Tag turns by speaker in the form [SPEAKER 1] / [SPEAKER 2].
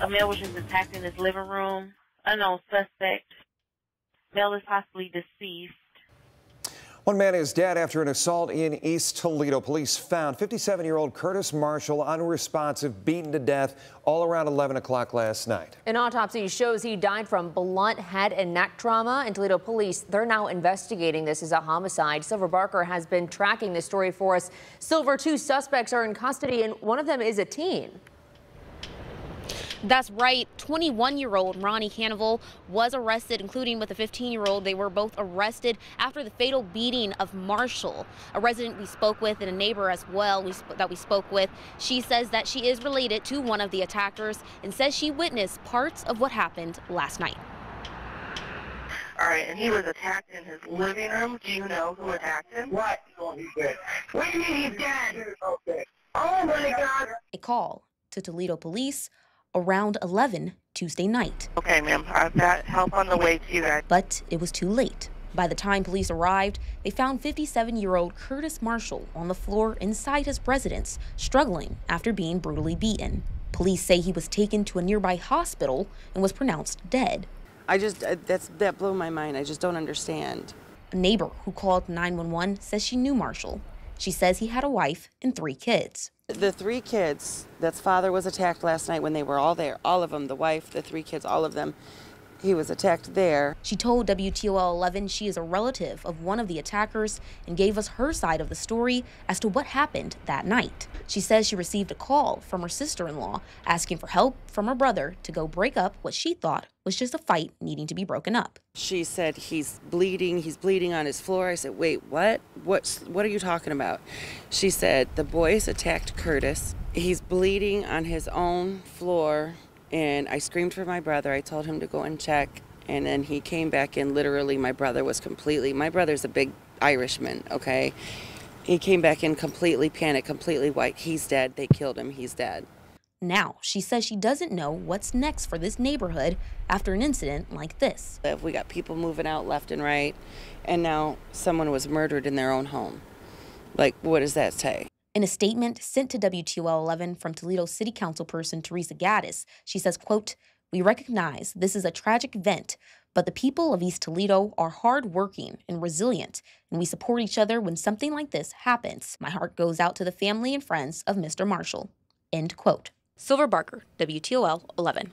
[SPEAKER 1] A male was just attacked in his living room. Unknown suspect. Male is possibly deceased.
[SPEAKER 2] One man is dead after an assault in East Toledo. Police found 57 year old Curtis Marshall unresponsive, beaten to death all around 11 o'clock last night.
[SPEAKER 3] An autopsy shows he died from blunt head and neck trauma. And Toledo police, they're now investigating this as a homicide. Silver Barker has been tracking this story for us. Silver, two suspects are in custody, and one of them is a teen.
[SPEAKER 4] That's right. 21 year old Ronnie Hannibal was arrested, including with a 15 year old. They were both arrested after the fatal beating of Marshall, a resident we spoke with and a neighbor as well we that we spoke with. She says that she is related to one of the attackers and says she witnessed parts of what happened last night.
[SPEAKER 1] All right, and he was attacked in his living room. Do you know who attacked him?
[SPEAKER 5] What? Oh, he's dead.
[SPEAKER 1] What do you mean he's dead?
[SPEAKER 5] Okay.
[SPEAKER 1] Oh my God.
[SPEAKER 4] A call to Toledo police around 11 Tuesday night.
[SPEAKER 1] Okay, ma'am. I've got help on the way to you guys.
[SPEAKER 4] But it was too late. By the time police arrived, they found 57 year old Curtis Marshall on the floor inside his residence, struggling after being brutally beaten. Police say he was taken to a nearby hospital and was pronounced dead.
[SPEAKER 6] I just, uh, that's, that blew my mind. I just don't understand.
[SPEAKER 4] A neighbor who called 911 says she knew Marshall. She says he had a wife and three kids.
[SPEAKER 6] The three kids, that's father was attacked last night when they were all there. All of them, the wife, the three kids, all of them. He was attacked there.
[SPEAKER 4] She told WTOL 11 she is a relative of one of the attackers and gave us her side of the story as to what happened that night. She says she received a call from her sister in law asking for help from her brother to go break up what she thought was just a fight needing to be broken up.
[SPEAKER 6] She said he's bleeding, he's bleeding on his floor. I said, "Wait, what? What's what are you talking about?" She said the boys attacked Curtis. He's bleeding on his own floor and I screamed for my brother. I told him to go and check. And then he came back in. Literally, my brother was completely, my brother's a big Irishman, okay? He came back in completely panicked, completely white. He's dead. They killed him. He's dead.
[SPEAKER 4] Now, she says she doesn't know what's next for this neighborhood after an incident like this.
[SPEAKER 6] If we got people moving out left and right, and now someone was murdered in their own home. Like, what does that say?
[SPEAKER 4] In a statement sent to WTOL 11 from Toledo City Council person Theresa Gadus, she says, quote, We recognize this is a tragic event, but the people of East Toledo are hardworking and resilient, and we support each other when something like this happens. My heart goes out to the family and friends of Mr. Marshall. End quote. Silver Barker, WTOL 11.